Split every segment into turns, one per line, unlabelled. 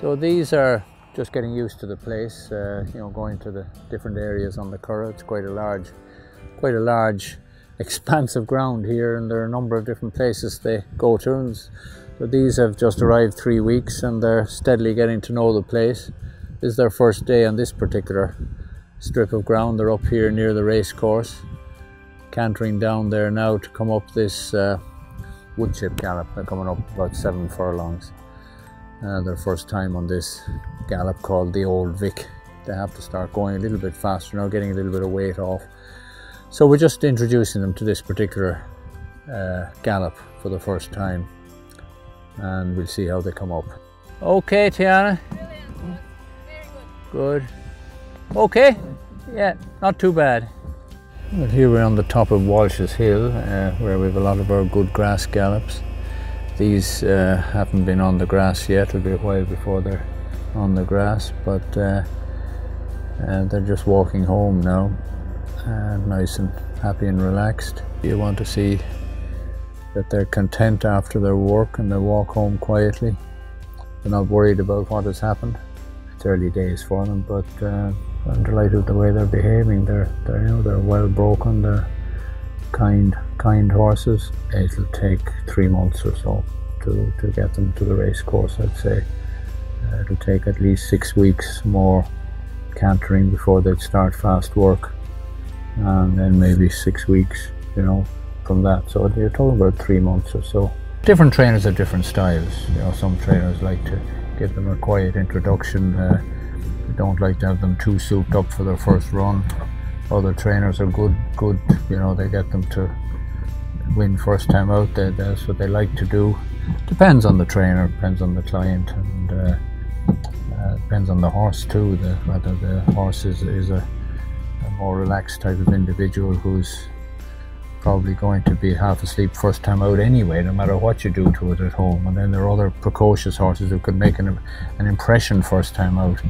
So these are just getting used to the place, uh, you know, going to the different areas on the Curragh. It's quite a large, quite a large expanse of ground here and there are a number of different places they go to. And so these have just arrived three weeks and they're steadily getting to know the place. This is their first day on this particular strip of ground. They're up here near the race course, cantering down there now to come up this uh, wood chip gallop. They're coming up about seven furlongs. Uh, their first time on this gallop called the Old Vic. They have to start going a little bit faster now, getting a little bit of weight off. So we're just introducing them to this particular uh, gallop for the first time and we'll see how they come up. Okay, Tiana. Brilliant. Good. good. Okay. Yeah, not too bad. Well, here we're on the top of Walsh's Hill, uh, where we have a lot of our good grass gallops. These uh, haven't been on the grass yet, it'll be a while before they're on the grass, but uh, uh they're just walking home now, uh, nice and happy and relaxed. You want to see that they're content after their work and they walk home quietly. They're not worried about what has happened. It's early days for them, but uh, I'm delighted with the way they're behaving. They're, they're, you know, they're well broken. They're kind kind horses. It'll take three months or so to, to get them to the race course, I'd say. Uh, it'll take at least six weeks more cantering before they'd start fast work, and then maybe six weeks, you know, from that. So you're talking about three months or so. Different trainers have different styles. You know, some trainers like to give them a quiet introduction. Uh, they don't like to have them too souped up for their first run other trainers are good, good, you know, they get them to win first time out. That's what they like to do. Depends on the trainer, depends on the client, and uh, uh, depends on the horse too. The, whether the horse is, is a, a more relaxed type of individual who's probably going to be half asleep first time out anyway, no matter what you do to it at home. And then there are other precocious horses who could make an, an impression first time out.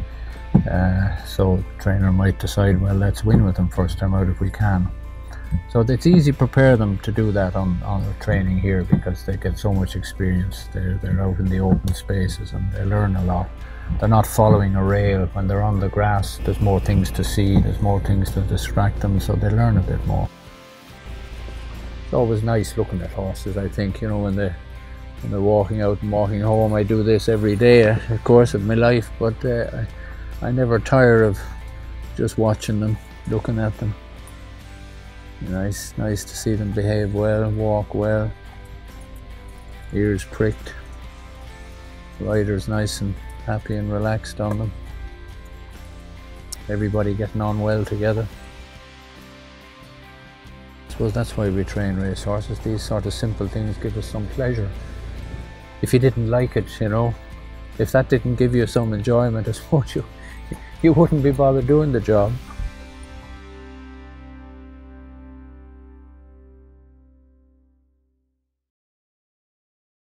Uh, so trainer might decide, well, let's win with them first time out if we can. So it's easy to prepare them to do that on, on the training here because they get so much experience. They're, they're out in the open spaces and they learn a lot. They're not following a rail. When they're on the grass, there's more things to see, there's more things to distract them, so they learn a bit more. It's always nice looking at horses, I think, you know, when they when they're walking out and walking home. I do this every day, of course, of my life, but uh, I never tire of just watching them, looking at them. Nice, nice to see them behave well, walk well, ears pricked, riders nice and happy and relaxed on them. Everybody getting on well together. I suppose that's why we train race horses. These sort of simple things give us some pleasure. If you didn't like it, you know, if that didn't give you some enjoyment, I suppose you you wouldn't be bothered doing the job.